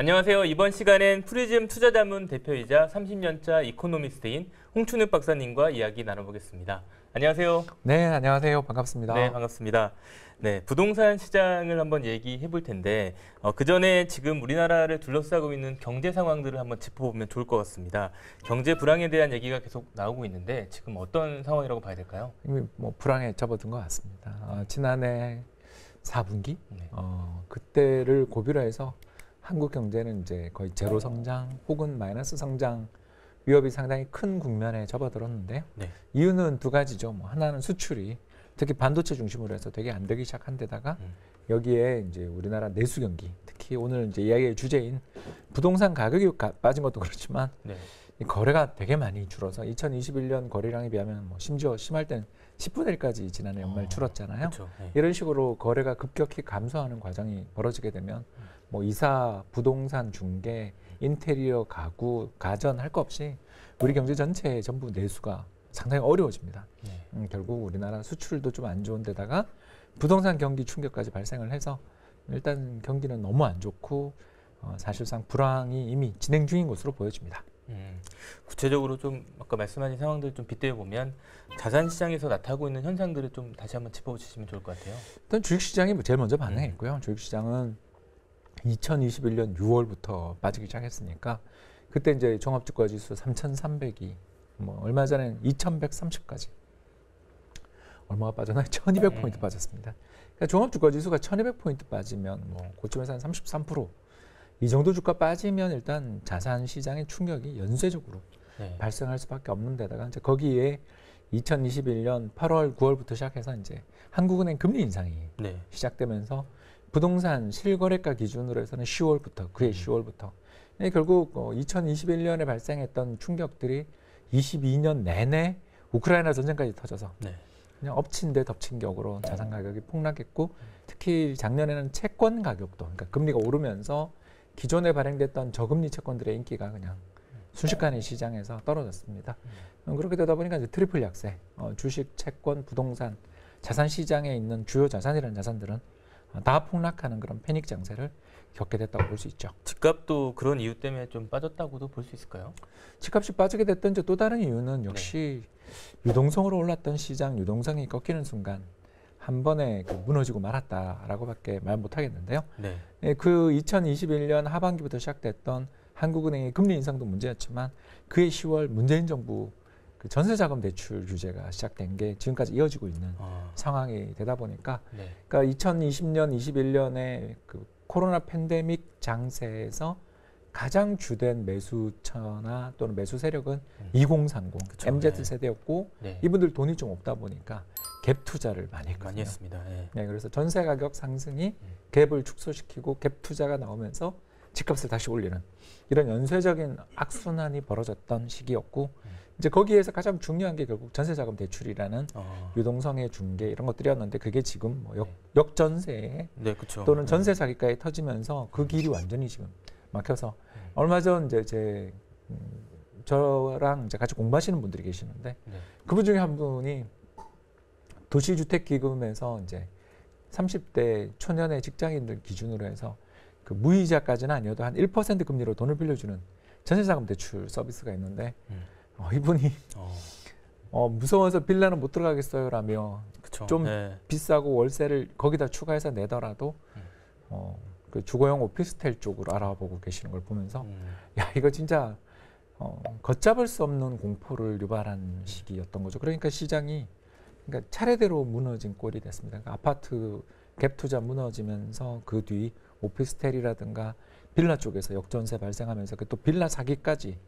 안녕하세요. 이번 시간엔 프리즘 투자자문 대표이자 30년차 이코노미스트인 홍춘욱 박사님과 이야기 나눠보겠습니다. 안녕하세요. 네, 안녕하세요. 반갑습니다. 네, 반갑습니다. 네, 부동산 시장을 한번 얘기해 볼 텐데 어, 그 전에 지금 우리나라를 둘러싸고 있는 경제 상황들을 한번 짚어보면 좋을 것 같습니다. 경제 불황에 대한 얘기가 계속 나오고 있는데 지금 어떤 상황이라고 봐야 될까요? 이미 뭐 불황에 접어든 것 같습니다. 어, 지난해 4분기 네. 어, 그때를 고비로 해서 한국 경제는 이제 거의 제로 성장 혹은 마이너스 성장 위협이 상당히 큰 국면에 접어들었는데요. 네. 이유는 두 가지죠. 뭐 하나는 수출이 특히 반도체 중심으로 해서 되게 안 되기 시작한 데다가 음. 여기에 이제 우리나라 내수 경기 특히 오늘 이제 이야기의 주제인 부동산 가격이 가- 빠진 것도 그렇지만 네. 이 거래가 되게 많이 줄어서 2021년 거래량에 비하면 뭐 심지어 심할 땐 10분의 1까지 지난해 연말 어, 줄었잖아요. 그렇죠. 네. 이런 식으로 거래가 급격히 감소하는 과정이 벌어지게 되면 뭐 이사, 부동산 중개, 인테리어, 가구, 가전 할 거 없이 우리 경제 전체에 전부 내수가 상당히 어려워집니다. 네. 음, 결국 우리나라 수출도 좀 안 좋은 데다가 부동산 경기 충격까지 발생을 해서 일단 경기는 너무 안 좋고 어, 사실상 불황이 이미 진행 중인 것으로 보여집니다. 음, 구체적으로 좀 아까 말씀하신 상황들 좀 빗대어 보면 자산 시장에서 나타나고 있는 현상들을 좀 다시 한번 짚어주시면 좋을 것 같아요. 일단 주식 시장이 뭐 제일 먼저 반응했고요. 주식 시장은 2021년 6월부터 빠지기 시작했으니까 그때 이제 종합주가지수 3,300이 뭐 얼마 전엔 2,130까지 얼마가 빠졌나요? 1,200포인트 음. 빠졌습니다. 그러니까 종합주가지수가 1,200포인트 빠지면 뭐 고점에서 한 33% 이 정도 주가 빠지면 일단 자산 시장의 충격이 연쇄적으로 네. 발생할 수밖에 없는 데다가 이제 거기에 2021년 8월, 9월부터 시작해서 이제 한국은행 금리 인상이 네. 시작되면서 부동산 실거래가 기준으로 해서는 10월부터 그해 음. 10월부터 네, 결국 어, 2021년에 발생했던 충격들이 22년 내내 우크라이나 전쟁까지 터져서 네. 그냥 엎친 데 덮친 격으로 자산 가격이 폭락했고 특히 작년에는 채권 가격도 그러니까 금리가 오르면서 기존에 발행됐던 저금리 채권들의 인기가 그냥 순식간에 시장에서 떨어졌습니다. 음, 그렇게 되다 보니까 이제 트리플 약세, 어, 주식, 채권, 부동산, 자산 시장에 있는 주요 자산이라는 자산들은 어, 다 폭락하는 그런 패닉 장세를 겪게 됐다고 볼 수 있죠. 집값도 그런 이유 때문에 좀 빠졌다고도 볼 수 있을까요? 집값이 빠지게 됐던 또 다른 이유는 역시 유동성으로 올랐던 시장 유동성이 꺾이는 순간 한 번에 그 무너지고 말았다라고밖에 말 못하겠는데요. 네. 예, 그 2021년 하반기부터 시작됐던 한국은행의 금리 인상도 문제였지만 그해 10월 문재인 정부 그 전세자금 대출 규제가 시작된 게 지금까지 이어지고 있는 아, 상황이 되다 보니까 네. 그러니까 2020년, 21년에 그 코로나 팬데믹 장세에서 가장 주된 매수처나 또는 매수 세력은 음. 2030 그쵸, MZ 네. 세대였고 네. 이분들 돈이 좀 없다 보니까 갭 투자를 많이 했거든요. 많이 했습니다. 네. 네, 그래서 전세 가격 상승이 음. 갭을 축소시키고 갭 투자가 나오면서 집값을 다시 올리는 이런 연쇄적인 악순환이 벌어졌던 시기였고 음. 이제 거기에서 가장 중요한 게 결국 전세자금 대출이라는 어, 유동성의 중개 이런 것들이었는데 그게 지금 뭐 역, 네. 역전세 네. 또는 전세 사기까지 터지면서 그 길이 완전히 지금 막혀서 음. 얼마 전 이제 제 음, 저랑 이제 같이 공부하시는 분들이 계시는데 네. 그분 중에 한 분이 도시주택기금에서 이제 30대 초년의 직장인들 기준으로 해서 그 무이자까지는 아니어도 한 1% 금리로 돈을 빌려주는 전세자금 대출 서비스가 있는데 음. 어, 이분이 어, 어, 무서워서 빌라는 못 들어가겠어요라며 그렇죠. 좀 네. 비싸고 월세를 거기다 추가해서 내더라도 음. 어, 그 주거용 오피스텔 쪽으로 알아보고 계시는 걸 보면서 음, 야 이거 진짜 어, 걷잡을 수 없는 공포를 유발한 시기였던 거죠. 그러니까 시장이 그러니까 차례대로 무너진 꼴이 됐습니다. 그러니까 아파트 갭 투자 무너지면서 그 뒤 오피스텔이라든가 빌라 쪽에서 역전세 발생하면서 그또 빌라 사기까지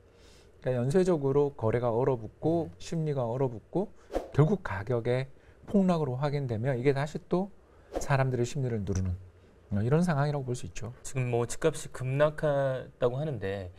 그러니까 연쇄적으로 거래가 얼어붙고 심리가 얼어붙고 결국 가격의 폭락으로 확인되며 이게 다시 또 사람들의 심리를 누르는 어, 이런 상황이라고 볼 수 있죠. 지금 뭐 집값이 급락했다고 하는데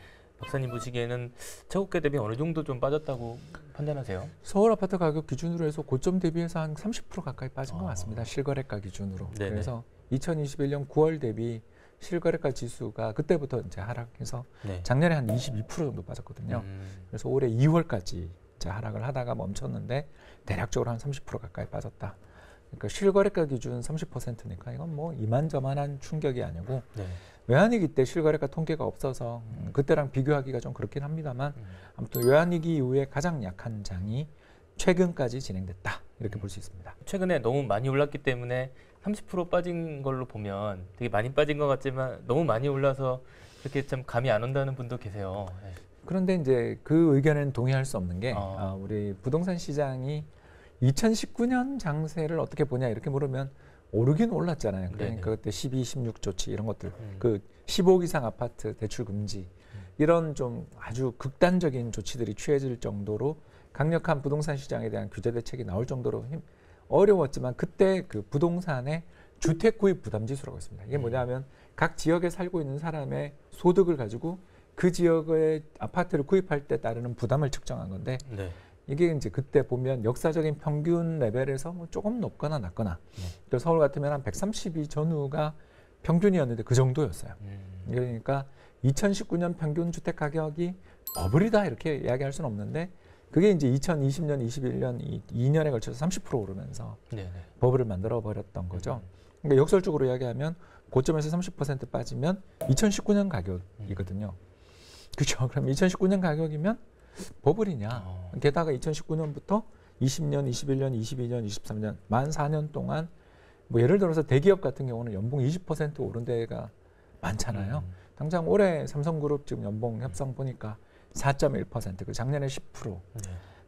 박사님 보시기에는 최고가 대비 어느 정도 좀 빠졌다고 판단하세요? 서울 아파트 가격 기준으로 해서 고점 대비해서 한 30% 가까이 빠진 것 아. 같습니다. 실거래가 기준으로. 네네. 그래서 2021년 9월 대비 실거래가 지수가 그때부터 이제 하락해서 네. 작년에 한 22% 정도 빠졌거든요. 음, 그래서 올해 2월까지 이제 하락을 하다가 멈췄는데 대략적으로 한 30% 가까이 빠졌다. 그러니까 실거래가 기준 30%니까 이건 뭐 이만저만한 충격이 아니고 네. 외환위기 때 실거래가 통계가 없어서 음, 그때랑 비교하기가 좀 그렇긴 합니다만 음. 아무튼 외환위기 이후에 가장 약한 장이 최근까지 진행됐다 이렇게 볼수 있습니다. 최근에 너무 많이 올랐기 때문에 30% 빠진 걸로 보면 되게 많이 빠진 것 같지만 너무 많이 올라서 그렇게 참 감이 안 온다는 분도 계세요. 네. 그런데 이제 그 의견에는 동의할 수 없는 게 어. 아, 우리 부동산 시장이 2019년 장세를 어떻게 보냐 이렇게 물으면 오르긴 올랐잖아요. 그러니까 네네. 그때 12, 16 조치 이런 것들 음. 그 15억 이상 아파트 대출 금지 이런 좀 아주 극단적인 조치들이 취해질 정도로 강력한 부동산 시장에 대한 규제 대책이 나올 정도로 힘, 어려웠지만 그때 그 부동산의 주택 구입 부담 지수라고 있습니다. 이게 뭐냐면 각 지역에 살고 있는 사람의 소득을 가지고 그 지역의 아파트를 구입할 때 따르는 부담을 측정한 건데 네. 이게 이제 그때 보면 역사적인 평균 레벨에서 뭐 조금 높거나 낮거나 네. 또 서울 같으면 한 132 전후가 평균이었는데 그 정도였어요. 음. 그러니까 2019년 평균 주택 가격이 버블이다 이렇게 이야기할 수는 없는데 그게 이제 2020년, 21년 이 2년에 걸쳐서 30% 오르면서 네. 네. 버블을 만들어 버렸던 거죠. 그러니까 역설적으로 이야기하면 고점에서 30% 빠지면 2019년 가격이거든요. 그렇죠. 그럼 2019년 가격이면 버블이냐? 어. 게다가 2019년부터 20년, 21년, 22년, 23년 만 4년 동안 뭐 예를 들어서 대기업 같은 경우는 연봉 20% 오른 데가 많잖아요. 음. 당장 올해 삼성그룹 지금 연봉 협상 보니까 4.1%, 그 작년에 10%,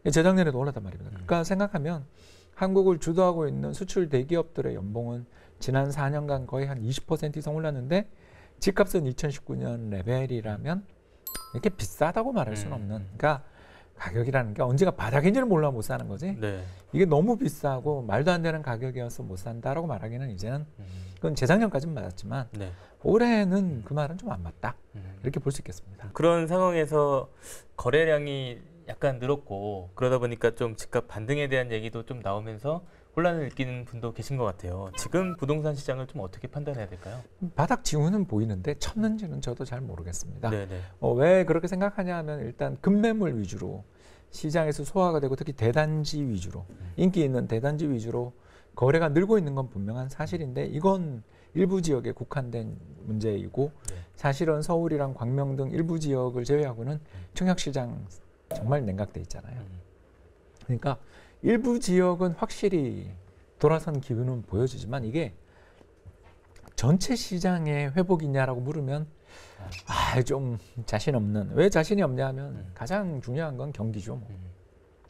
네. 재작년에도 올랐단 말입니다. 음. 그러니까 생각하면 한국을 주도하고 있는 수출 대기업들의 연봉은 지난 4년간 거의 한 20% 이상 올랐는데 집값은 2019년 레벨이라면 이렇게 비싸다고 말할 수는 음. 없는. 그러니까 가격이라는 게 언제가 바닥인지를 몰라 못 사는 거지. 네. 이게 너무 비싸고 말도 안 되는 가격이어서 못 산다라고 말하기는 이제는 음. 그건 재작년까지는 맞았지만 네. 올해는 그 말은 좀 안 맞다 음. 이렇게 볼 수 있겠습니다. 그런 상황에서 거래량이 약간 늘었고 그러다 보니까 좀 집값 반등에 대한 얘기도 좀 나오면서 혼란을 느끼는 분도 계신 것 같아요. 지금 부동산 시장을 좀 어떻게 판단해야 될까요? 바닥 징후는 보이는데 쳤는지는 저도 잘 모르겠습니다. 네네. 어, 왜 그렇게 생각하냐 하면 일단 급매물 위주로 시장에서 소화가 되고 특히 대단지 위주로 음. 인기 있는 대단지 위주로 거래가 늘고 있는 건 분명한 사실인데 이건 일부 지역에 국한된 문제이고 네. 사실은 서울이랑 광명 등 일부 지역을 제외하고는 청약 시장 정말 냉각돼 있잖아요. 음. 그러니까 일부 지역은 확실히 돌아선 기운은 보여지지만 이게 전체 시장의 회복이냐라고 물으면 아 좀 자신 없는 왜 자신이 없냐 하면 음. 가장 중요한 건 경기죠. 뭐. 음.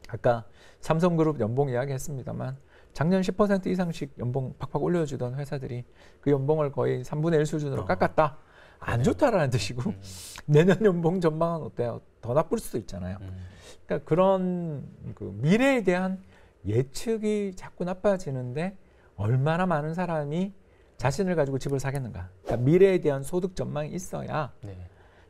아까 삼성그룹 연봉 이야기했습니다만 작년 10% 이상씩 연봉 팍팍 올려주던 회사들이 그 연봉을 거의 3분의 1 수준으로 어. 깎았다. 안. 좋다라는 뜻이고 음. 내년 연봉 전망은 어때요? 더 나쁠 수도 있잖아요. 음. 그러니까 그런 그 미래에 대한 예측이 자꾸 나빠지는데 얼마나 많은 사람이 자신을 가지고 집을 사겠는가? 그러니까 미래에 대한 소득 전망이 있어야 네.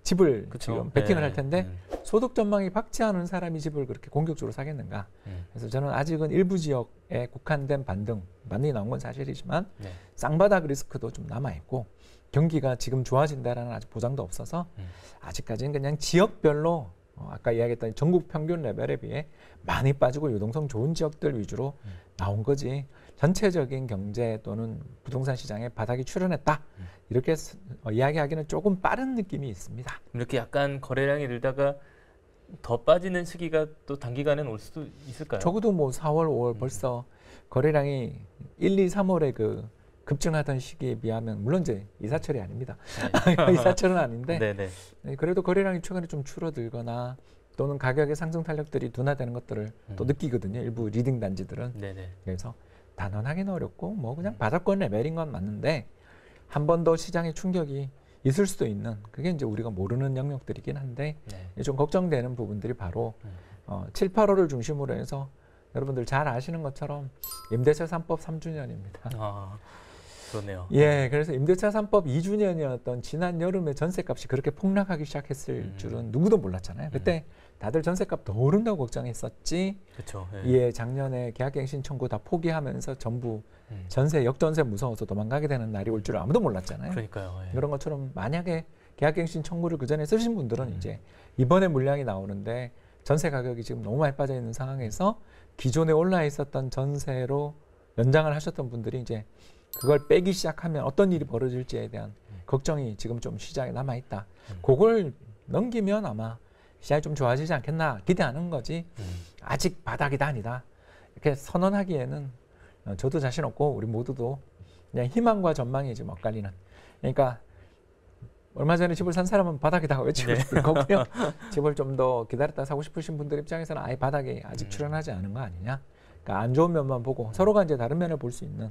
집을 그쵸. 지금 베팅을 네. 할 텐데 음. 소득 전망이 밝지 않은 사람이 집을 그렇게 공격적으로 사겠는가? 음. 그래서 저는 아직은 일부 지역에 국한된 반등, 반등이 나온 건 사실이지만 네. 쌍바닥 리스크도 좀 남아 있고 경기가 지금 좋아진다라는 아직 보장도 없어서 음. 아직까지는 그냥 지역별로 어, 아까 이야기했던 전국 평균 레벨에 비해 많이 빠지고 유동성 좋은 지역들 위주로 음. 나온 거지 전체적인 경제 또는 부동산 시장에 바닥이 출현했다 음. 이렇게 스- 어, 이야기하기는 조금 빠른 느낌이 있습니다. 이렇게 약간 거래량이 늘다가 더 빠지는 시기가 또 단기간엔 올 수도 있을까요? 적어도 뭐 4월, 5월 음. 벌써 거래량이 1, 2, 3월에 그 급증하던 시기에 비하면 물론 이제 이사철이 아닙니다. 이사철은 아닌데 네네. 네, 그래도 거래량이 최근에 좀 줄어들거나 또는 가격의 상승 탄력들이 둔화되는 것들을 또 음. 느끼거든요. 일부 leading 단지들은 네네. 그래서 단언하기는 어렵고 뭐 그냥 음. 바닥권 레벨인 건 맞는데 한 번 더 시장의 충격이 있을 수도 있는 그게 이제 우리가 모르는 영역들이긴 한데 네. 좀 걱정되는 부분들이 바로 음. 어, 7, 8월을 중심으로 해서 여러분들 잘 아시는 것처럼 임대차 3법 3주년입니다. 아 그러네요. 예, 그래서 임대차 3법 2주년이었던 지난 여름에 전세값이 그렇게 폭락하기 시작했을 음. 줄은 누구도 몰랐잖아요. 그때 다들 전세값 더 오른다고 걱정했었지. 그렇죠. 예, 작년에 계약갱신 청구 다 포기하면서 전부 음. 전세 역전세 무서워서 도망가게 되는 날이 올 줄 아무도 몰랐잖아요. 그러니까요. 예. 그런 것처럼 만약에 계약갱신 청구를 그 전에 쓰신 분들은 음. 이제 이번에 물량이 나오는데 전세 가격이 지금 너무 많이 빠져 있는 상황에서 기존에 올라 있었던 전세로 연장을 하셨던 분들이 이제 그걸 빼기 시작하면 어떤 일이 벌어질지에 대한 음. 걱정이 지금 좀 시장에 남아 있다. 음. 그걸 넘기면 아마 시장이 좀 좋아지지 않겠나 기대하는 거지. 음. 아직 바닥이다 아니다. 이렇게 선언하기에는 어, 저도 자신 없고 우리 모두도 그냥 희망과 전망이 지금 엇갈리는. 그러니까 얼마 전에 집을 산 사람은 바닥이다 외치고 네. 싶을 거고요. 집을 좀 더 기다렸다 사고 싶으신 분들 입장에서는 아예 바닥에 아직 음. 출현하지 않은 거 아니냐. 그러니까 안 좋은 면만 보고 서로가 이제 다른 면을 볼 수 있는.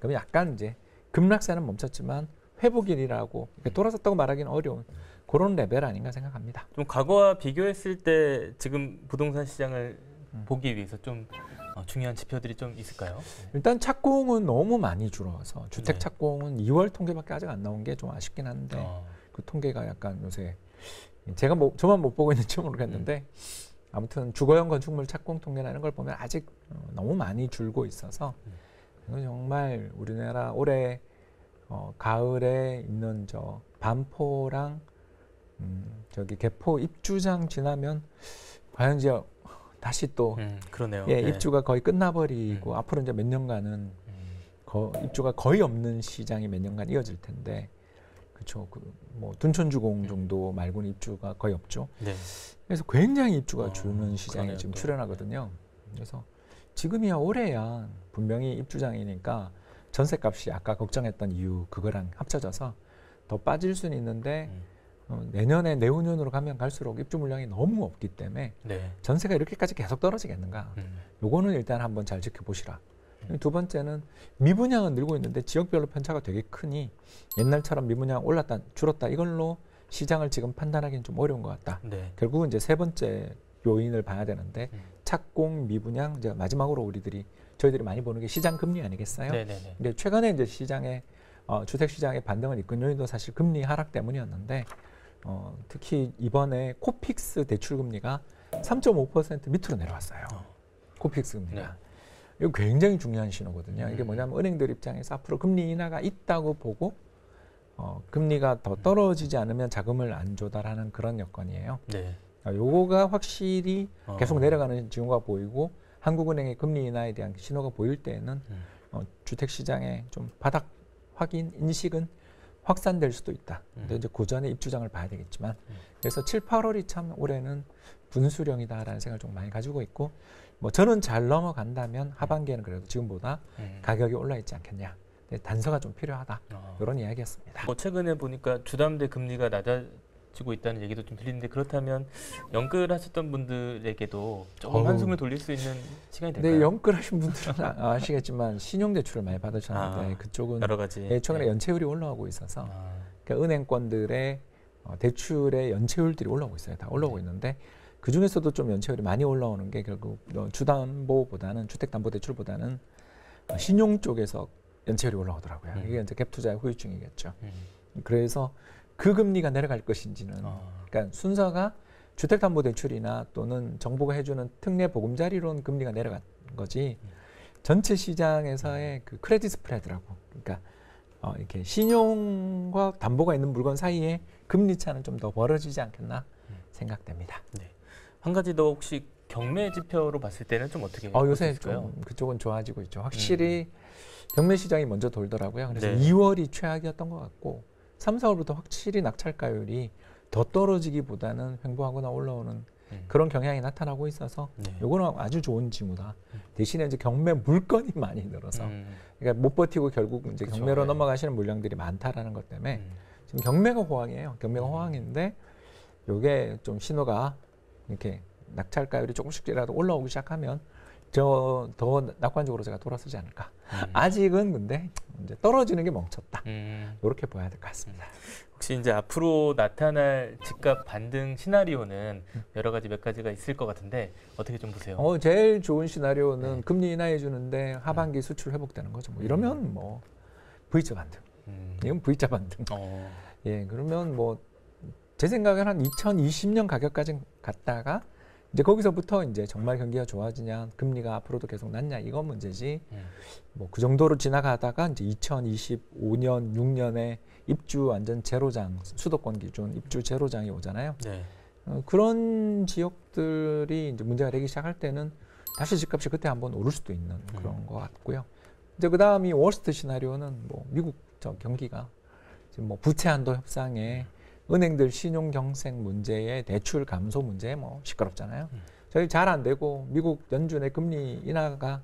그럼 약간 이제 급락세는 멈췄지만 회복일이라고 이렇게 돌아섰다고 말하기는 어려운 그런 레벨 아닌가 생각합니다. 좀 과거와 비교했을 때 지금 부동산 시장을 음. 보기 위해서 좀 어, 중요한 지표들이 좀 있을까요? 일단 착공은 너무 많이 줄어서 주택 네. 착공은 2월 통계밖에 아직 안 나온 게 좀 아쉽긴 한데 어. 그 통계가 약간 요새 제가 뭐 저만 못 보고 있는지 모르겠는데 아무튼 주거용 건축물 착공 이런 걸 보면 아직 어, 너무 많이 줄고 있어서 음. 이건 정말 우리나라 올해 어, 가을에 있는 저 반포랑 음, 저기 개포 입주장 지나면 과연 이제 다시 또 음, 그러네요. 예, 네. 입주가 거의 끝나버리고 음. 앞으로 이제 몇 년간은 음. 거, 입주가 거의 없는 시장이 몇 년간 이어질 텐데 그렇죠. 그뭐 둔촌주공 정도 말고는 입주가 거의 없죠. 네. 그래서 굉장히 입주가 어, 주는 시장이 지금 또. 출현하거든요. 그래서 지금이야 올해야 분명히 입주장이니까 전세값이 아까 걱정했던 이유 그거랑 합쳐져서 더 빠질 수는 있는데 음. 어, 내년에 내후년으로 가면 갈수록 입주 물량이 너무 없기 때문에 네. 전세가 이렇게까지 계속 떨어지겠는가? 음. 요거는 일단 한번 잘 지켜보시라. 음. 두 번째는 미분양은 늘고 있는데 지역별로 편차가 되게 크니 옛날처럼 미분양 올랐다 줄었다 이걸로 시장을 지금 판단하기는 좀 어려운 것 같다. 네. 결국은 이제 세 번째 요인을 봐야 되는데 음. 착공 미분양 이제 마지막으로 우리들이 저희들이 많이 보는 게 시장 금리 아니겠어요? 네, 네, 네. 근데 최근에 이제 시장에 어, 주택 시장의 반등을 이끈 요인도 사실 금리 하락 때문이었는데 어, 특히 이번에 코픽스 대출 금리가 3.5% 밑으로 내려왔어요. 어. 코픽스 금리가. 네. 이거 굉장히 중요한 신호거든요. 이게 음. 뭐냐면 은행들 입장에서 앞으로 금리 인하가 있다고 보고 어, 금리가 더 떨어지지 않으면 자금을 안 조달하는 그런 여건이에요. 네. 아, 요거가 확실히 어. 계속 내려가는 징후가 보이고 한국은행의 금리 인하에 대한 신호가 보일 때에는 음. 어, 주택 시장의 좀 바닥 확인 인식은 확산될 수도 있다. 근데 음. 이제 그 전에 입주장을 봐야 되겠지만 음. 그래서 7, 8월이 참 올해는 분수령이다라는 생각을 좀 많이 가지고 있고 뭐 저는 잘 넘어간다면 하반기에는 그래도 지금보다 음. 가격이 올라 있지 않겠냐. 근데 단서가 좀 필요하다. 어. 이런 이야기였습니다. 뭐 최근에 보니까 주담대 금리가 낮아 지고 있다는 얘기도 좀 들리는데 그렇다면 연끌하셨던 분들에게도 조금. 한숨을 돌릴 수 있는 시간이 될까요? 근데 연끌하신 분들은 아- 아시겠지만 신용 대출을 많이 받으셨는데 아, 그쪽은 여러 가지. 예, 최근에 네. 연체율이 올라오고 있어서 아, 그러니까 은행권들의 어, 대출의 연체율들이 올라오고 있어요. 다 올라오고 네. 있는데 그 중에서도 좀 연체율이 많이 올라오는 게 결국 어, 주담보보다는 주택담보대출보다는 어, 신용 쪽에서 연체율이 올라오더라고요. 음. 이게 이제 갭 투자의 후유증이겠죠. 음. 그래서 그 금리가 내려갈 것인지는 어. 그러니까 순서가 주택담보대출이나 또는 정부가 해주는 특례 보금자리론 금리가 내려간 거지 음. 전체 시장에서의 그 크레딧 스프레드라고 그러니까 어, 이렇게 신용과 담보가 있는 물건 사이에 금리 차는 좀 더 벌어지지 않겠나 음. 생각됩니다. 한 가지 더 혹시 경매 지표로 봤을 때는 좀 어떻게 어, 요새? 좀 그쪽은 좋아지고 있죠. 확실히 경매 시장이 먼저 돌더라고요. 그래서 네. 2월이 최악이었던 것 같고 3, 4월부터 확실히 낙찰가율이 더 떨어지기보다는 횡보하거나 올라오는 음. 그런 경향이 나타나고 있어서 네. 요거는 아주 좋은 징후다. 음. 대신에 이제 경매 물건이 많이 늘어서 음. 그러니까 못 버티고 결국 이제 그쵸, 경매로 네. 넘어가시는 물량들이 많다라는 것 때문에 음. 지금 경매가 호황이에요. 경매가 음. 호황인데 요게 좀 신호가 이렇게 낙찰가율이 조금씩이라도 올라오기 시작하면 저 더 낙관적으로 제가 돌아서지 않을까. 음. 아직은 근데 이제 떨어지는 게 멈췄다. 음. 이렇게 봐야 될 것 같습니다. 혹시 이제 앞으로 나타날 집값 반등 시나리오는 여러 가지 몇 가지가 있을 것 같은데 어떻게 좀 보세요? 어, 제일 좋은 시나리오는 네. 금리 인하해 주는데 하반기 수출 회복되는 거죠. 뭐 이러면 뭐 V자 반등. 음. 이건 V자 반등. 어. 예, 그러면 뭐 제 생각엔 한 2020년 가격까지 갔다가 이제 거기서부터 이제 정말 경기가 좋아지냐, 금리가 앞으로도 계속 낮냐 이건 문제지. 음. 뭐그 정도로 지나가다가 이제 2025년, 6년에 입주 완전 제로장, 수도권 기준 입주 제로장이 오잖아요. 네. 어, 그런 지역들이 이제 문제가 되기 시작할 때는 다시 집값이 그때 한번 오를 수도 있는 그런 음. 것 같고요. 이제 그 다음이 워스트 시나리오는 뭐 미국 저 경기가 지금 뭐 부채 한도 협상에 은행들 신용 경색 문제에 대출 감소 문제에 뭐 시끄럽잖아요. 음. 저희 잘 안 되고 미국 연준의 금리 인하가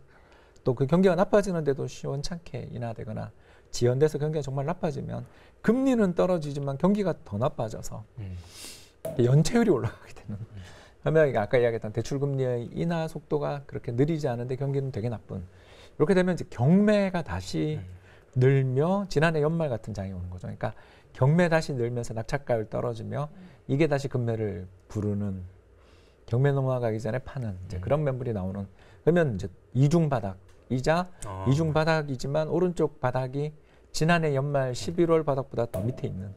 또 그 경기가 나빠지는데도 시원찮게 인하되거나 지연돼서 경기가 정말 나빠지면 금리는 떨어지지만 경기가 더 나빠져서 음. 연체율이 올라가게 되는. 그러면 아까 이야기했던 대출 금리의 인하 속도가 그렇게 느리지 않은데 경기는 되게 나쁜. 이렇게 되면 이제 경매가 다시 음. 늘며 지난해 연말 같은 장이 오는 거죠. 그러니까 경매 다시 늘면서 낙찰가율 떨어지며 이게 다시 금매를 부르는 경매 넘어가기 전에 파는 이제 음. 그런 매물이 나오는 그러면 이제 이중 바닥 이자 어. 이중 바닥이지만 오른쪽 바닥이 지난해 연말 11월 바닥보다 더 밑에 있는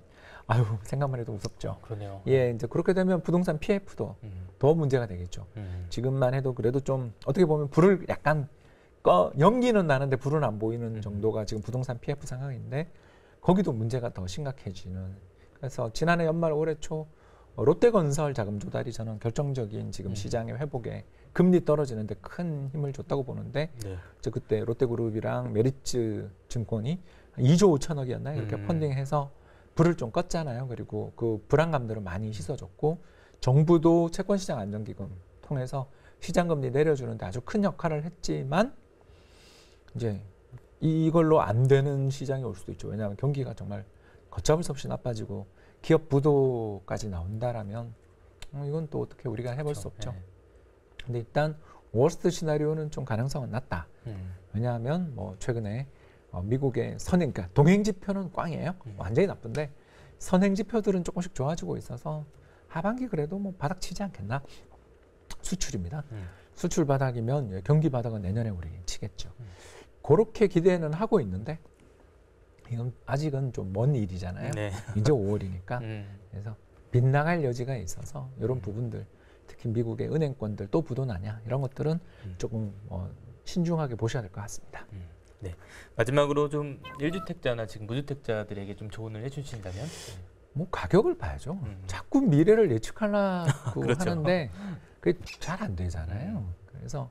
아유 생각만 해도 무섭죠. 그러네요. 예, 이제 그렇게 되면 부동산 PF도 음. 더 문제가 되겠죠. 음. 지금만 해도 그래도 좀 어떻게 보면 불을 약간 꺼 연기는 나는데 불은 안 보이는 음. 정도가 지금 부동산 PF 상황인데 거기도 문제가 더 심각해지는. 그래서 지난해 연말 올해 초 어, 롯데건설 자금 조달이 저는 결정적인 지금 음. 시장의 회복에 금리 떨어지는데 큰 힘을 줬다고 보는데 네. 저 그때 롯데그룹이랑 메리츠 증권이 한 2조 5천억이었나요? 이렇게 음. 펀딩해서 불을 좀 껐잖아요. 그리고 그 불안감들을 많이 씻어줬고 정부도 채권시장 안정기금 통해서 시장금리 내려주는데 아주 큰 역할을 했지만 이제 이걸로 안 되는 시장이 올 수도 있죠. 왜냐하면 경기가 정말 걷잡을 수 없이 나빠지고 기업 부도까지 나온다라면 음, 이건 또 어떻게 우리가 해볼 수 없죠. 네. 근데 일단 워스트 시나리오는 좀 가능성은 낮다. 음. 왜냐하면 뭐 최근에 어, 미국의 선행, 그러니까 동행 지표는 꽝이에요. 음. 완전히 나쁜데 선행 지표들은 조금씩 좋아지고 있어서 하반기 그래도 뭐 바닥 치지 않겠나? 수출입니다. 음. 수출 바닥이면 예, 경기 바닥은 내년에 우리 치겠죠. 음. 그렇게 기대는 하고 있는데 이건 아직은 좀 먼 일이잖아요. 네. 이제 5월이니까 음. 그래서 빗나갈 여지가 있어서 이런 음. 부분들 특히 미국의 은행권들 또 부도나냐 이런 것들은 음. 조금 어, 신중하게 보셔야 될 것 같습니다. 네. 마지막으로 좀 1주택자나 지금 무주택자들에게 좀 조언을 해주신다면? 뭐 가격을 봐야죠. 음. 자꾸 미래를 예측하려고 그렇죠. 하는데 그게 잘 안 되잖아요. 그래서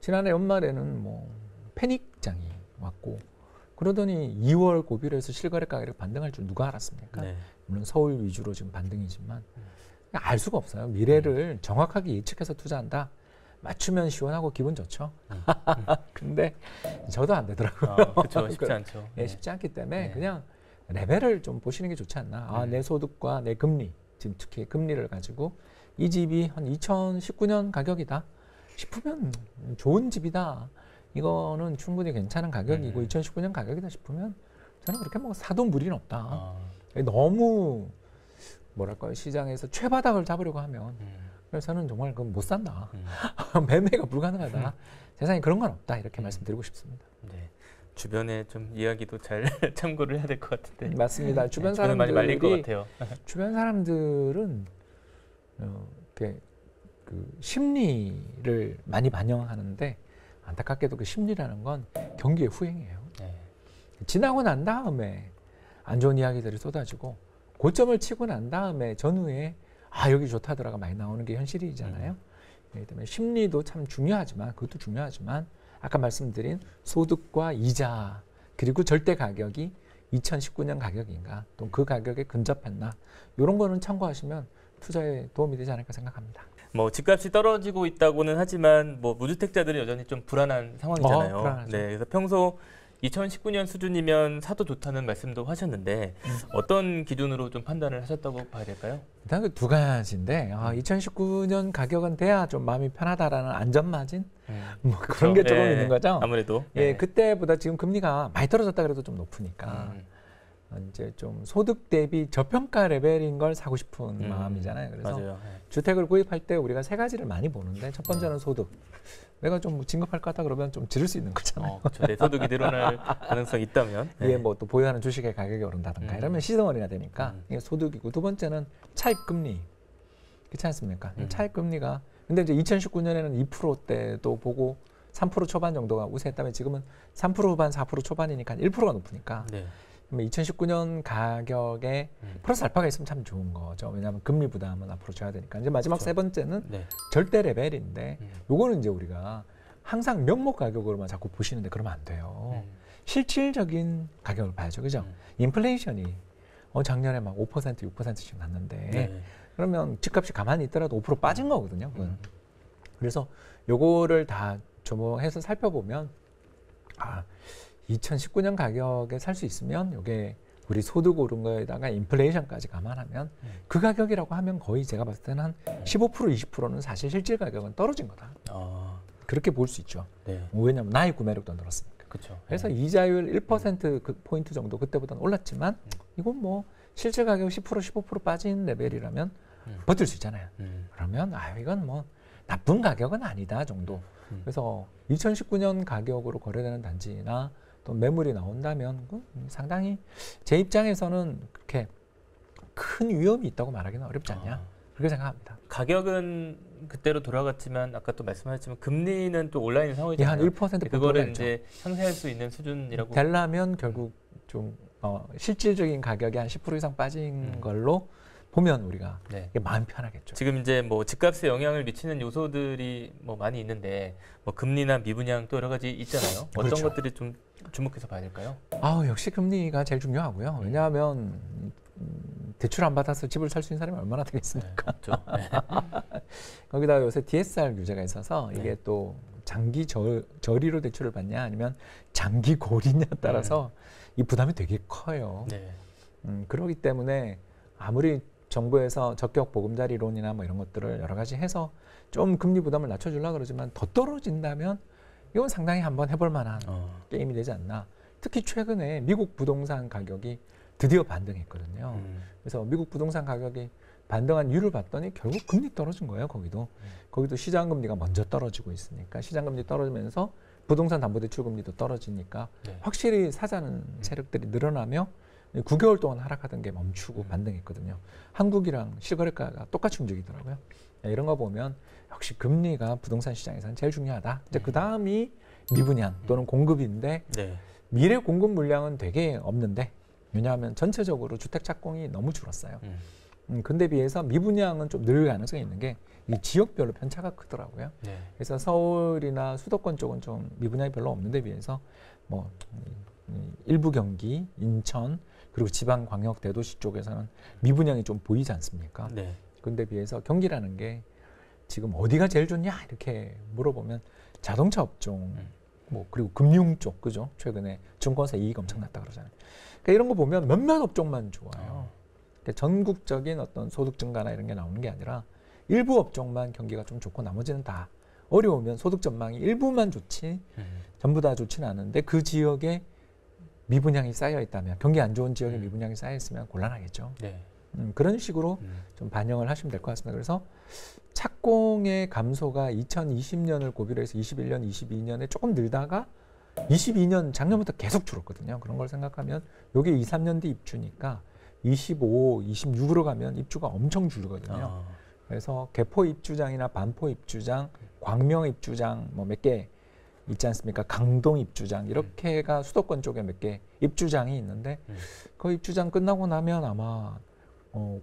지난해 연말에는 뭐 패닉장이 왔고 그러더니 2월 고비로해서 실거래 가격이 반등할 줄 누가 알았습니까? 네. 물론 서울 위주로 지금 반등이지만 알 수가 없어요. 미래를 정확하게 예측해서 투자한다. 맞추면 시원하고 기분 좋죠. 음. 근데 저도 안 되더라고요. 아, 그렇죠. 쉽지 않죠. 예, 쉽지 않기 때문에 네. 그냥 레벨을 좀 보시는 게 좋지 않나. 아, 음. 내 소득과 내 금리, 지금 특히 금리를 가지고 이 집이 한 2019년 가격이다 싶으면 좋은 집이다. 이거는 충분히 괜찮은 가격이고 음. 2019년 가격이다 싶으면 저는 그렇게 뭐 사도 무리는 없다. 아, 너무 뭐랄까요 시장에서 최바닥을 잡으려고 하면 음, 그래서 저는 정말 그건 못 산다. 음. 매매가 불가능하다. 세상에 그런 건 없다. 이렇게 음. 말씀드리고 싶습니다. 네. 주변에 좀 이야기도 잘 참고를 해야 될 것 같은데. 맞습니다. 주변 네, 주변에 많이 말릴 것 사람들이 같아요. 주변 사람들은 어, 이렇게 그 심리를 많이 반영하는데 안타깝게도 그 심리라는 건 경기의 후행이에요. 네. 지나고 난 다음에 안 좋은 이야기들이 쏟아지고 고점을 치고 난 다음에 전후에 아 여기 좋다더라가 많이 나오는 게 현실이잖아요. 그렇기 때문에 심리도 참 중요하지만 그것도 중요하지만 아까 말씀드린 소득과 이자 그리고 절대 가격이 2019년 가격인가 또 그 가격에 근접했나 이런 거는 참고하시면 투자에 도움이 되지 않을까 생각합니다. 뭐 집값이 떨어지고 있다고는 하지만 뭐 무주택자들은 여전히 좀 불안한 상황이잖아요. 어. 네, 그래서 평소 2019년 수준이면 사도 좋다는 말씀도 하셨는데 음. 어떤 기준으로 좀 판단을 하셨다고 봐야 될까요? 일단 그 두 가지인데 아, 음. 2019년 가격은 돼야 좀 마음이 편하다라는 안전마진 음, 뭐 그런 게 조금 예, 있는 거죠. 아무래도 예, 네. 그때보다 지금 금리가 많이 떨어졌다 그래도 좀 높으니까 음, 어, 이제 좀 소득 대비 저평가 레벨인 걸 사고 싶은 음, 마음이잖아요. 그래서 맞아요. 네. 주택을 구입할 때 우리가 세 가지를 많이 보는데 첫 번째는 소득. 내가 좀 진급할 것 같다 그러면 좀 지를 수 있는 거잖아요. 어, 그렇죠. 내 소득이 늘어날 가능성이 있다면 네. 위에 뭐또 보유하는 주식의 가격이 오른다든가 음. 이러면 시덩어리가 되니까 음. 이게 소득이고 두 번째는 차입 금리 그렇지 않습니까? 음. 차입 금리가 근데 이제 2019년에는 2%대도 보고 3% 초반 정도가 우세했다면 지금은 3% 후반 4% 초반이니까 1%가 높으니까 네. 그러면 2019년 가격에 음. 플러스 알파가 있으면 참 좋은 거죠. 왜냐하면 금리 부담은 앞으로 줘야 되니까. 이제 마지막 그렇죠. 세 번째는 네. 절대 레벨인데 음. 요거는 이제 우리가 항상 명목 가격으로만 자꾸 보시는데 그러면 안 돼요. 음. 실질적인 가격을 봐야죠. 그죠? 음. 인플레이션이 어, 작년에 막 5% 6%씩 났는데 네. 그러면 집값이 가만히 있더라도 5% 빠진 거거든요. 그건. 음. 그래서 요거를 다 조모해서 살펴보면 아 2019년 가격에 살 수 있으면 요게 우리 소득 오른 거에다가 인플레이션까지 감안하면 음. 그 가격이라고 하면 거의 제가 봤을 때는 한 15% 20%는 사실 실질 가격은 떨어진 거다. 아, 그렇게 볼 수 있죠. 네. 왜냐하면 나의 구매력도 늘었으니까. 그렇죠. 그래서 이자율 1%그 포인트 정도 그때보다는 올랐지만 이건 뭐 실질 가격 10% 15% 빠진 레벨이라면 음. 버틸 수 있잖아요. 음. 그러면 아 이건 뭐 나쁜 가격은 아니다 정도. 음. 그래서 2019년 가격으로 거래되는 단지나 또 매물이 나온다면 그 상당히 제 입장에서는 그렇게 큰 위험이 있다고 말하기는 어렵지 않냐 아. 그렇게 생각합니다. 가격은 그때로 돌아갔지만 아까 또 말씀하셨지만 금리는 또 온라인 상황이잖아요. 한1% 네, 그거를 이제 상쇄할 수 있는 수준이라고 되려면 결국 좀 어, 실질적인 가격이 한 10% 이상 빠진 음. 걸로 보면 우리가 네. 마음 편하겠죠. 지금 이제 뭐 집값에 영향을 미치는 요소들이 뭐 많이 있는데 뭐 금리나 미분양 또 여러 가지 있잖아요. 어떤 그렇죠. 것들이 좀 주목해서 봐야 될까요? 아우 역시 금리가 제일 중요하고요. 왜냐하면 음, 대출 안 받아서 집을 살 수 있는 사람이 얼마나 네, 되겠습니까? 그렇죠. 네. 거기다가 요새 DSR 규제가 있어서 이게 네. 또 장기 저, 저리로 대출을 받냐 아니면 장기 고리냐에 따라서 이 부담이 되게 커요. 네. 음, 그렇기 때문에 아무리 정부에서 적격 보금자리론이나 뭐 이런 것들을 여러 가지 해서 좀 금리 부담을 낮춰주려 그러지만 더 떨어진다면 이건 상당히 한번 해볼 만한 어. 게임이 되지 않나. 특히 최근에 미국 부동산 가격이 드디어 반등했거든요. 음. 그래서 미국 부동산 가격이 반등한 이유를 봤더니 결국 금리 떨어진 거예요. 거기도 음. 거기도 시장 금리가 먼저 떨어지고 있으니까 시장 금리 떨어지면서 부동산 담보대출 금리도 떨어지니까 네. 확실히 사자는 세력들이 늘어나며 9개월 동안 하락하던 게 멈추고 음. 반등했거든요. 한국이랑 실거래가가 똑같이 움직이더라고요. 네, 이런 거 보면 역시 금리가 부동산 시장에서는 제일 중요하다. 이제 음. 그 다음이 미분양 또는 공급인데 네. 미래 공급 물량은 되게 없는데 왜냐하면 전체적으로 주택 착공이 너무 줄었어요. 음. 음, 근데 비해서 미분양은 좀 늘 가능성이 있는 게 이 지역별로 편차가 크더라고요. 네. 그래서 서울이나 수도권 쪽은 좀 미분양이 별로 없는데 비해서 뭐 음, 일부 경기, 인천 그리고 지방 광역 대도시 쪽에서는 미분양이 좀 보이지 않습니까? 네. 근데 비해서 경기라는 게 지금 어디가 제일 좋냐 이렇게 물어보면 자동차 업종 음. 뭐 그리고 금융 쪽 그죠? 최근에 증권사 이익 엄청 났다 그러잖아요. 그러니까 이런 거 보면 몇몇 업종만 좋아요. 어. 그러니까 전국적인 어떤 소득 증가나 이런 게 나오는 게 아니라 일부 업종만 경기가 좀 좋고 나머지는 다 어려우면 소득 전망이 일부만 좋지 음. 전부 다 좋지는 않은데 그 지역에 미분양이 쌓여 있다면 경기 안 좋은 지역에 음. 미분양이 쌓여 있으면 곤란하겠죠. 네. 음, 그런 식으로 음. 좀 반영을 하시면 될 것 같습니다. 그래서 착공의 감소가 2020년을 고비로 해서 21년, 22년에 조금 늘다가 22년 작년부터 계속 줄었거든요. 그런 걸 생각하면 요게 2, 3년 뒤 입주니까 25, 26으로 가면 입주가 엄청 줄거든요. 아. 그래서 개포 입주장이나 반포 입주장, 광명 입주장 뭐 몇 개 있지 않습니까? 강동 입주장 이렇게가 수도권 쪽에 몇 개 입주장이 있는데 음. 그 입주장 끝나고 나면 아마 어,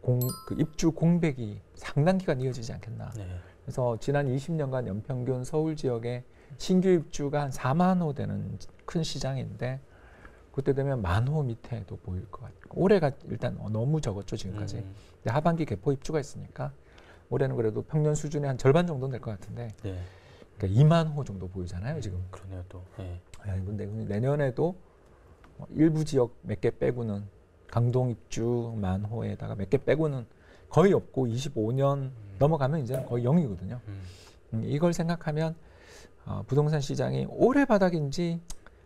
공, 그 입주 공백이 상당 기간 이어지지 않겠나. 네. 그래서 지난 20년간 연평균 서울 지역에 신규 입주가 한 4만 호 되는 큰 시장인데 그때 되면 만 호 밑에도 보일 것 같고 올해가 일단 너무 적었죠 지금까지. 음. 하반기 개포 입주가 있으니까 올해는 그래도 평년 수준의 한 절반 정도 될것 같은데 네. 그러니까 2만 호 정도 보이잖아요 지금. 그러네요 또. 네. 아, 근데 내년에도 뭐 일부 지역 몇 개 빼고는 강동 입주 만 호에다가 몇 개 빼고는 거의 없고 25년 넘어가면 이제는 거의 0이거든요. 음. 음, 이걸 생각하면 어, 부동산 시장이 올해 바닥인지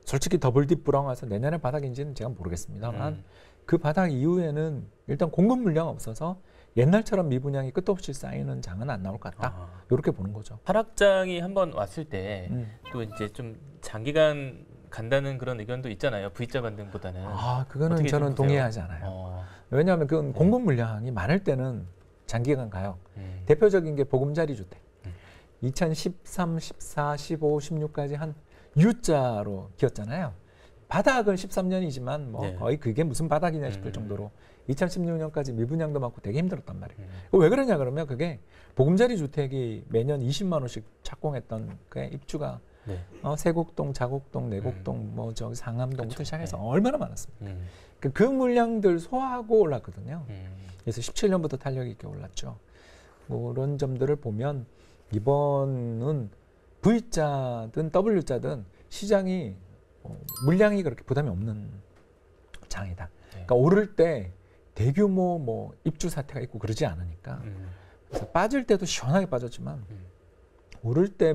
솔직히 더블딥 불황와서 내년에 바닥인지는 제가 모르겠습니다만 음. 그 바닥 이후에는 일단 공급 물량 없어서 옛날처럼 미분양이 끝도 없이 쌓이는 장은 안 나올 것 같다. 아. 이렇게 보는 거죠. 하락장이 한번 왔을 때또 음. 이제 좀 장기간 간다는 그런 의견도 있잖아요. V자 반등보다는. 아, 그거는 저는? 동의하지 않아요. 어. 왜냐하면 그건 네. 공급 물량이 많을 때는 장기간 가요. 음. 대표적인 게 보금자리 주택. 음. 2013, 14, 15, 16까지 한 U자로 기었잖아요. 바닥은 13년이지만 뭐 네. 거의 그게 무슨 바닥이냐 싶을 음. 정도로 2016년까지 미분양도 많고 되게 힘들었단 말이에요. 음. 왜 그러냐 그러면 그게 보금자리 주택이 매년 20만 원씩 착공했던 그 입주가 네. 어, 세곡동, 자곡동, 내곡동, 뭐 저기 상암동부터 그쵸. 시작해서 네. 얼마나 많았습니까? 음. 그, 그 물량들 소화하고 올랐거든요. 음. 그래서 17년부터 탄력 있게 올랐죠. 뭐 그런 점들을 보면 이번은 V자든 W자든 시장이 어, 물량이 그렇게 부담이 없는 장이다. 그러니까 오를 때 대규모 뭐 입주 사태가 있고 그러지 않으니까 음. 그래서 빠질 때도 시원하게 빠졌지만 음. 오를 때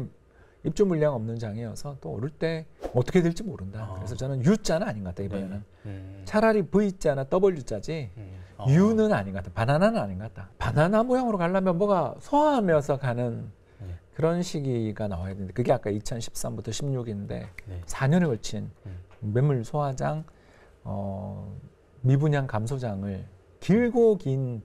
입주 물량 없는 장이어서 또 오를 때 어떻게 될지 모른다. 아. 그래서 저는 U자는 아닌 것 같다 이번에는 음. 차라리 V자나 W자지 음. 어. U는 아닌 것 같다. 바나나는 아닌 것 같다. 바나나 모양으로 가려면 뭐가 소화하면서 가는 네. 그런 시기가 나와야 되는데 그게 아까 2013부터 16인데 네. 4년에 걸친 음. 매물 소화장, 어, 미분양 감소장을 길고 긴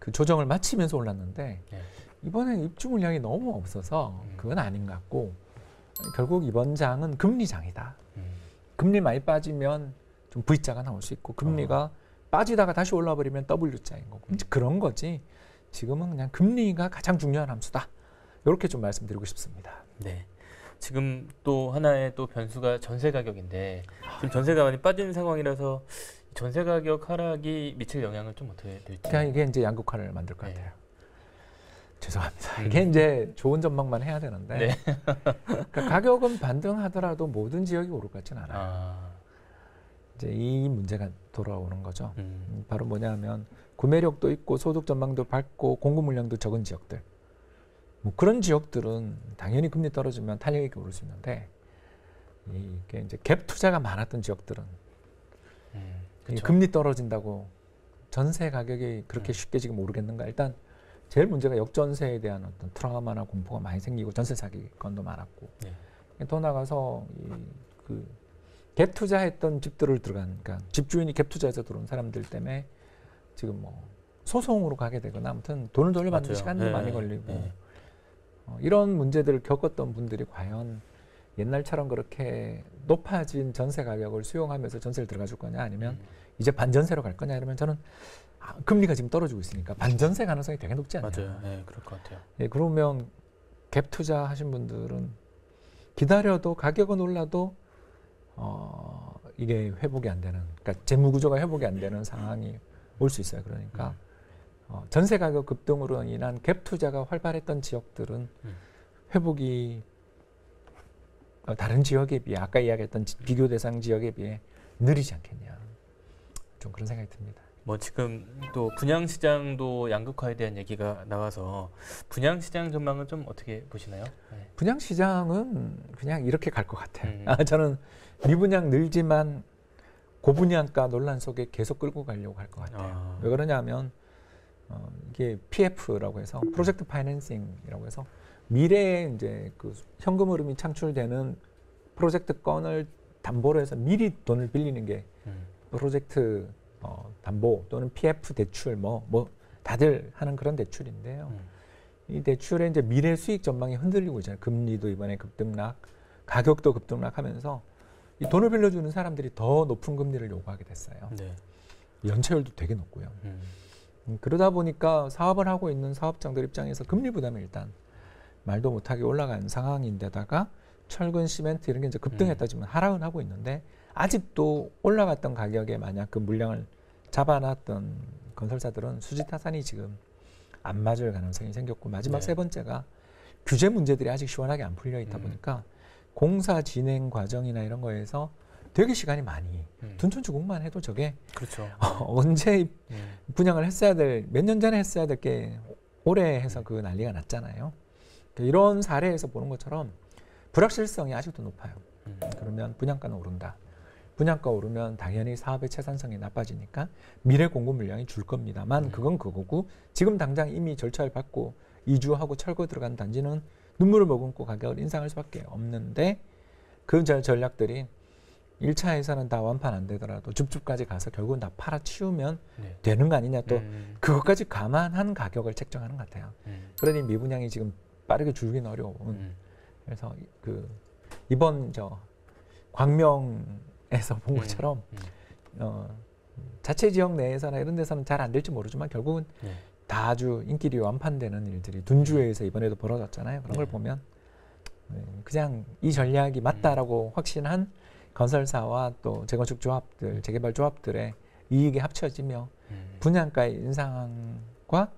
그 조정을 마치면서 올랐는데 네. 이번엔 입주 물량이 너무 없어서 음. 그건 아닌 것 같고 결국 이번 장은 금리장이다. 음. 금리 많이 빠지면 좀 V자가 나올 수 있고 금리가 빠지다가 다시 올라 버리면 W자인 거고 이제 그런 거지 지금은 그냥 금리가 가장 중요한 함수다 이렇게 좀 말씀드리고 싶습니다. 네. 지금 또 하나의 또 변수가 전세 가격인데 지금 전세가 많이 빠지는 상황이라서 전세 가격 하락이 미칠 영향을 좀 어떻게 될지. 그냥 이게 이제 양극화를 만들 것 네. 같아요. 죄송합니다. 음. 이게 이제 좋은 전망만 해야 되는데 네. 그러니까 가격은 반등하더라도 모든 지역이 오를 것 같지는 않아요. 아. 이제 이 문제가 돌아오는 거죠. 음. 음, 바로 뭐냐면 구매력도 있고 소득 전망도 밝고 공급 물량도 적은 지역들. 뭐 그런 지역들은 당연히 금리 떨어지면 탄력 있게 오를 수 있는데 이게 이제 갭 투자가 많았던 지역들은 음. 이 그쵸. 금리 떨어진다고 전세 가격이 그렇게 음. 쉽게 지금 오르겠는가? 일단 제일 문제가 역전세에 대한 어떤 트라우마나 공포가 많이 생기고 전세 사기 건도 많았고 네. 더 나가서 이그 갭 투자했던 집들을 들어간 그러니까 집주인이 갭 투자해서 들어온 사람들 때문에 지금 뭐 소송으로 가게 되거나 아무튼 돈을 돌려받는. 시간도 네. 많이 걸리고 네. 어, 이런 문제들을 겪었던 분들이 과연 옛날처럼 그렇게 높아진 전세 가격을 수용하면서 전세를 들어가 줄 거냐 아니면 음. 이제 반전세로 갈 거냐 이러면 저는 아, 금리가 지금 떨어지고 있으니까 반전세 가능성이 되게 높지 않냐. 맞아요. 네, 그럴 것 같아요. 예, 그러면 갭 투자 하신 분들은 기다려도 가격은 올라도 어, 이게 회복이 안 되는, 그러니까 재무 구조가 회복이 안 되는 상황이 올 수 있어요. 그러니까 어, 전세 가격 급등으로 인한 갭 투자가 활발했던 지역들은 음. 회복이 어, 다른 지역에 비해 아까 이야기했던 지- 비교 대상 지역에 비해 느리지 않겠냐. 좀 그런 생각이 듭니다. 뭐 지금 또 분양 시장도 양극화에 대한 얘기가 나와서 분양 시장 전망은 좀 어떻게 보시나요? 네. 분양 시장은 그냥 이렇게 갈 것 같아요. 음. 아, 저는 미분양 늘지만 고분양가 논란 속에 계속 끌고 가려고 할 것 같아요. 아. 왜 그러냐면 어, 이게 PF라고 해서 프로젝트 파이낸싱이라고 해서 미래에 이제 그 현금 흐름이 창출되는 프로젝트 건을 담보로 해서 미리 돈을 빌리는 게 음. 프로젝트 어, 담보 또는 PF 대출 뭐뭐 다들 하는 그런 대출인데요. 음. 이 대출의 이제 미래 수익 전망이 흔들리고 있잖아요. 금리도 이번에 급등락, 가격도 급등락하면서 이 돈을 빌려주는 사람들이 더 높은 금리를 요구하게 됐어요. 네. 연체율도 되게 높고요. 음. 음, 그러다 보니까 사업을 하고 있는 사업장들 입장에서 금리 부담이 일단 말도 못하게 올라간 상황인데다가 철근, 시멘트 이런 게 이제 급등했다지만 하락은 하고 있는데 아직도 올라갔던 가격에 만약 그 물량을 잡아놨던 건설사들은 수지 타산이 지금 안 맞을 가능성이 생겼고 마지막 네. 세 번째가 규제 문제들이 아직 시원하게 안 풀려 있다 음. 보니까 공사 진행 과정이나 이런 거에서 되게 시간이 많이 음. 둔촌 주공만 해도 저게 그렇죠. 언제 음. 분양을 했어야 될 몇 년 전에 했어야 될 게 올해 해서 그 난리가 났잖아요. 그러니까 이런 사례에서 보는 것처럼 불확실성이 아직도 높아요. 음. 그러면 분양가는 오른다. 분양가 오르면 당연히 사업의 채산성이 나빠지니까 미래 공급 물량이 줄 겁니다만 음. 그건 그거고 지금 당장 이미 절차를 밟고 이주하고 철거 들어간 단지는 눈물을 머금고 가격을 인상할 수밖에 없는데 그 전- 전략들이 1차에서는 다 완판 안 되더라도 줍줍까지 가서 결국은 다 팔아치우면 네. 되는 거 아니냐 또 음. 그것까지 감안한 가격을 책정하는 것 같아요. 음. 그러니 미분양이 지금 빠르게 줄긴 어려운 음. 그래서 이- 그 이번 저 광명 에서 본 음, 것처럼 음. 어, 자체 지역 내에서나 이런 데서는 잘 안 될지 모르지만 결국은 네. 다 아주 인기리 완판되는 일들이 둔주에서 이번에도 벌어졌잖아요. 그런 걸 네. 보면 네, 그냥 이 전략이 맞다라고 확신한 건설사와 또 재건축 조합들, 재개발 조합들의 이익이 합쳐지며 음. 분양가의 인상과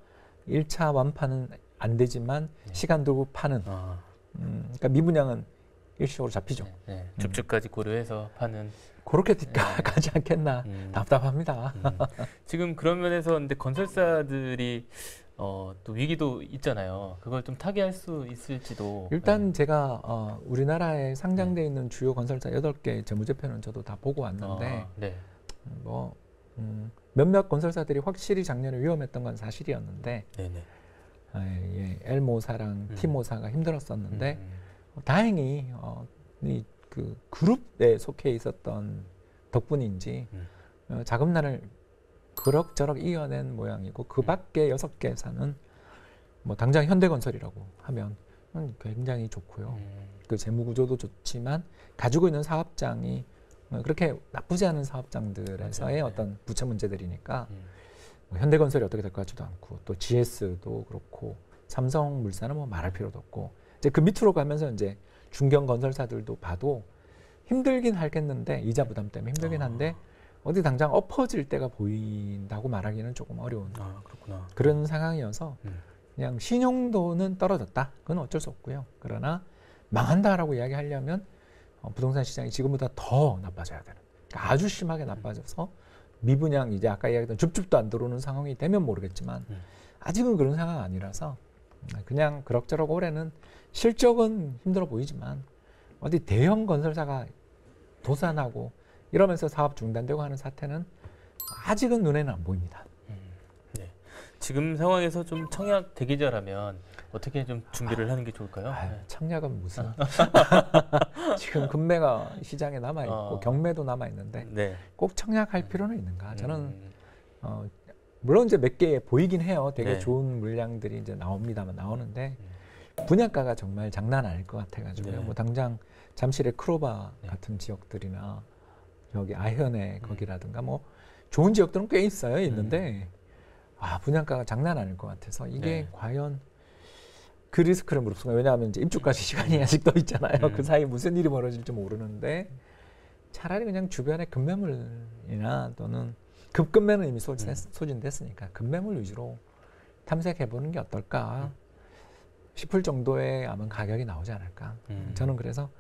일차 완판은 안 되지만 네. 시간 두고 파는 아, 음, 그러니까 미분양은 일시적으로 잡히죠. 네, 네. 줍줍까지 고려해서 파는. 그렇게 네. 가지 않겠나 음. 답답합니다. 음. 지금 그런 면에서 근데 건설사들이 어, 또 위기도 있잖아요. 그걸 좀 타개할 수 있을지도. 일단 제가 어, 우리나라에 상장돼 있는 주요 건설사 여덟 개 재무제표는 저도 다 보고 네. 왔는데 아, 네. 뭐 음, 몇몇 건설사들이 확실히 작년에 위험했던 건 사실이었는데 네, 네. 아, 예, 엘모사랑 음. 티모사가 힘들었었는데 음, 어, 다행히 어, 이그 그룹에 속해 있었던 덕분인지 음. 어, 자금난을 그럭저럭 이어낸 모양이고 그 밖에 여섯 개 사는 뭐 당장 현대건설이라고 하면 음, 굉장히 좋고요. 음, 그 재무 구조도 좋지만 가지고 있는 사업장이 어, 그렇게 나쁘지 않은 사업장들에서의 맞아요. 네. 어떤 부채 문제들이니까 음. 뭐 현대건설이 어떻게 될 것 같지도 않고 또 GS도 그렇고 삼성물산은 뭐 말할 필요도 없고 이제 그 밑으로 가면서 이제 중견 건설사들도 봐도 힘들긴 하겠는데 이자 부담 때문에 힘들긴 아. 한데 어디 당장 엎어질 때가 보인다고 말하기는 조금 어려운 아. 그런 상황이어서 음. 그냥 신용도는 떨어졌다. 그건 어쩔 수 없고요. 그러나 망한다라고 이야기하려면 어, 부동산 시장이 지금보다 더 나빠져야 되는. 그러니까 아주 심하게 나빠져서 미분양 이제 아까 이야기했던 줍줍도 안 들어오는 상황이 되면 모르겠지만 음. 아직은 그런 상황 아니라서 그냥 그럭저럭 올해는 실적은 힘들어 보이지만 어디 대형 건설사가 도산하고 이러면서 사업 중단되고 하는 사태는 아직은 눈에는 안 보입니다. 음, 네. 지금 상황에서 좀 청약 대기자라면 어떻게 좀 준비를 하는 게 좋을까요? 아유, 네. 청약은 무슨 지금 금매가 시장에 남아 있고 어. 경매도 남아 있는데 네. 꼭 청약할 필요는 있는가? 저는 음, 어, 물론 이제 몇 개 보이긴 해요. 되게 네. 좋은 물량들이 이제 나옵니다만 나오는데 분양가가 정말 장난 아닐 것 같아가지고요. 네. 뭐 당장 잠실의 크로바 네. 같은 지역들이나 여기 아현의 음. 거기라든가 뭐 좋은 지역들은 꽤 있어요. 있는데 아 분양가가 장난 아닐 것 같아서 이게 네. 과연 그 리스크를 무릅쓰고 왜냐하면 이제 입주까지 시간이 아직 더 있잖아요. 음. 그 사이 에 무슨 일이 벌어질지 모르는데 차라리 그냥 주변에 급매물이나 또는 급급매는 이미 소진, 음. 소진됐으니까 급매물 위주로 탐색해 보는 게 어떨까 싶을 정도의 아마 가격이 나오지 않을까. 음. 저는 그래서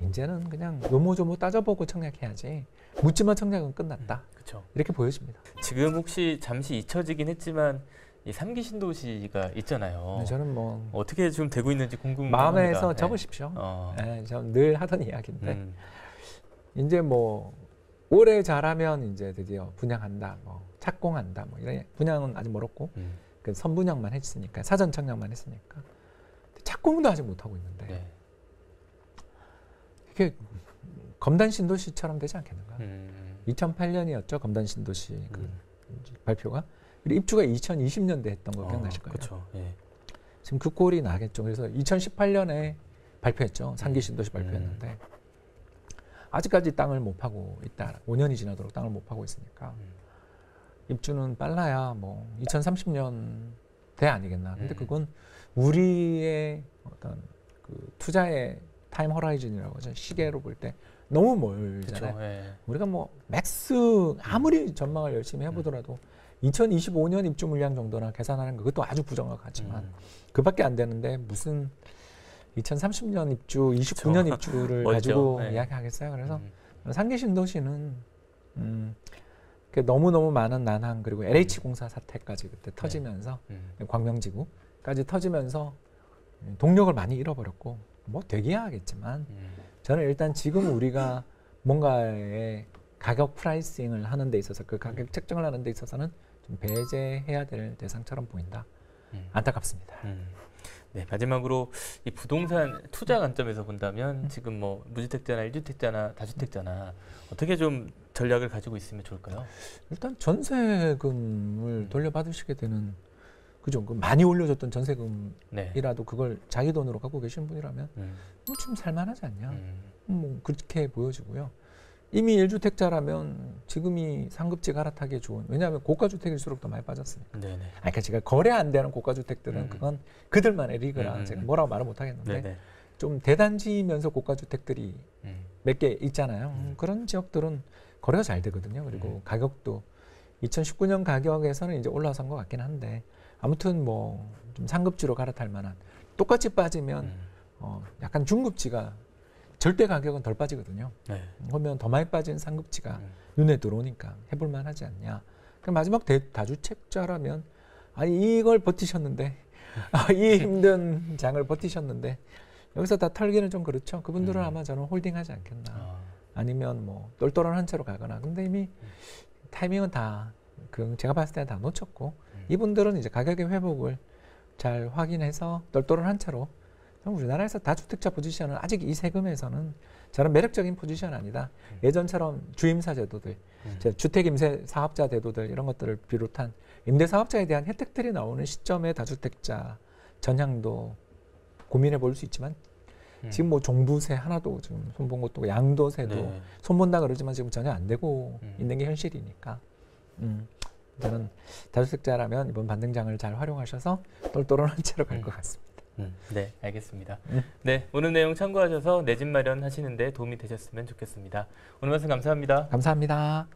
이제는 그냥 요모조모 따져보고 청약해야지 묻지마 청약은 끝났다 그렇죠. 이렇게 보여집니다. 지금 혹시 잠시 잊혀지긴 했지만 이 삼기 신도시가 있잖아요. 근데 저는 뭐 어떻게 지금 되고 있는지 궁금합니다. 마음에서 네. 적으십시오. 어. 예, 저늘 하던 이야기인데 음. 이제 뭐 올해 잘하면 이제 드디어 분양한다, 뭐 착공한다, 뭐 이런 분양은 아직 멀었고 음. 그 선분양만 했으니까 사전 청약만 했으니까 착공도 아직 못 하고 있는데 네. 이게 검단 신도시처럼 되지 않겠는가? 음. 2008년이었죠 검단 신도시 그 음. 발표가 그리고 입주가 2020년대 했던 거 어, 기억나실 거예요. 그렇죠. 예. 지금 그 꼴이 나겠죠. 그래서 2018년에 발표했죠. 상기 음. 신도시 발표했는데 아직까지 땅을 못 파고 있다. 5년이 지나도록 땅을 못 파고 있으니까 음. 입주는 빨라야 뭐 2030년대 아니겠나. 근데 음. 그건 우리의 어떤 그 투자의 타임 호라이즌이라고 하죠. 시계로 볼 때 너무 멀잖아요. 그렇죠. 예. 우리가 뭐 맥스 아무리 전망을 열심히 해보더라도 2025년 입주 물량 정도나 계산하는 거 그것도 아주 부정확하지만 음. 그밖에 안 되는데 무슨 2030년 입주, 29년 그쵸. 입주를 멀죠. 가지고 네. 이야기하겠어요. 그래서 음. 상계 신도시는 음, 너무 너무 많은 난항 그리고 LH 공사 사태까지 그때 터지면서 음. 광명지구까지 터지면서 동력을 많이 잃어버렸고 뭐 되기야 하겠지만 음. 저는 일단 지금 우리가 뭔가의 가격 프라이싱을 하는 데 있어서 그 가격 책정을 하는 데 있어서는 좀 배제해야 될 대상처럼 보인다. 음. 안타깝습니다. 음. 네 마지막으로 이 부동산 투자 관점에서 음. 본다면 지금 뭐 무주택자나 일주택자나 다주택자나 어떻게 좀 전략을 가지고 있으면 좋을까요? 일단 전세금을 돌려받으시게 되는 그죠? 그 많이 올려줬던 전세금이라도 네. 그걸 자기 돈으로 갖고 계신 분이라면 음. 뭐좀 살만하지 않냐? 음. 뭐 그렇게 보여지고요. 이미 1주택자라면 지금이 상급지 갈아타기에 좋은 왜냐하면 고가주택일수록 더 많이 빠졌으니까. 네네. 아니, 그러니까 제가 거래 안 되는 고가주택들은 음. 그건 그들만의 리그라 음, 음, 제가 음. 뭐라고 말은 못하겠는데 네네. 좀 대단지면서 고가주택들이 음. 몇개 있잖아요. 그런 지역들은 거래가 잘 되거든요. 그리고 음. 가격도 2019년 가격에서는 이제 올라선 것 같긴 한데 아무튼 뭐 좀 상급지로 갈아탈 만한 똑같이 빠지면 음. 어, 약간 중급지가 절대 가격은 덜 빠지거든요. 네. 그러면 더 많이 빠진 상급지가 음. 눈에 들어오니까 해볼 만 하지 않냐. 그럼 마지막 대, 다주택자라면 아니 이걸 버티셨는데 아, 이 힘든 장을 버티셨는데 여기서 다 털기는 좀 그렇죠. 그분들은 음. 아마 저는 홀딩하지 않겠나. 아. 아니면 뭐 똘똘한 한 채로 가거나. 근데 이미 타이밍은 다 그 제가 봤을 때는 다 놓쳤고 음. 이분들은 이제 가격의 회복을 잘 확인해서 똘똘한 한 채로 그럼 우리나라에서 다주택자 포지션은 아직 이 세금에서는 저는 매력적인 포지션 아니다. 음. 예전처럼 주임사 제도들, 음. 제 주택 임대 사업자 제도들 이런 것들을 비롯한 임대 사업자에 대한 혜택들이 나오는 시점에 다주택자 전향도 고민해 볼 수 있지만 음. 지금 뭐 종부세 하나도 지금 손본 것도 양도세도 네. 손본다 그러지만 지금 전혀 안 되고 음. 있는 게 현실이니까. 음. 저는 다주택자라면 이번 반등장을 잘 활용하셔서 똘똘한 채로 갈것 음. 같습니다. 음, 네, 알겠습니다. 음. 네, 오늘 내용 참고하셔서 내 집 마련 하시는데 도움이 되셨으면 좋겠습니다. 오늘 말씀 감사합니다. 감사합니다.